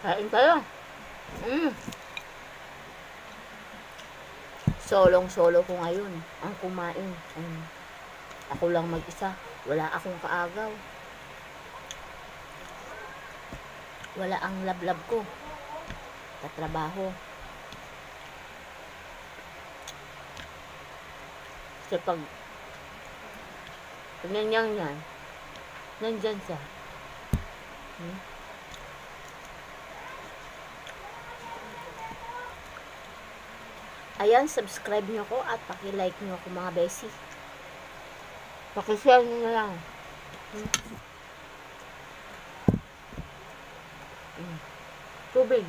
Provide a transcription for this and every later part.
Kain tayo. Mm. Solong-solo ko ngayon ang kumain. Mm. Ako lang mag-isa. Wala akong kaagaw. Wala ang lablab ko. Tatrabaho. Kasi pag nangyang yan, nandyan siya. Hmm? Ayan, subscribe nyo ko at paki-like nyo ako mga besi. Paki-share nyo na lang. Hmm? Tubig.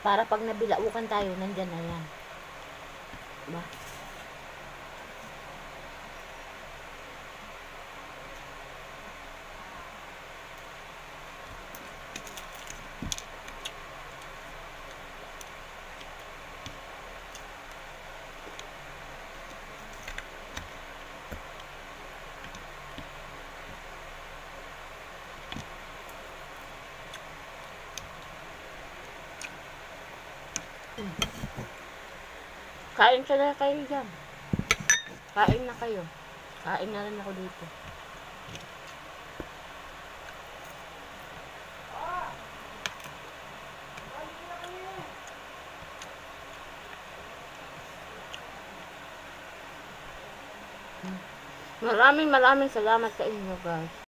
Para pag nabilaukan tayo, nandyan na yan. Diba? Kain ka na kayo dyan. Kain na kayo. Kain na rin ako dito. Maraming maraming salamat sa inyo guys.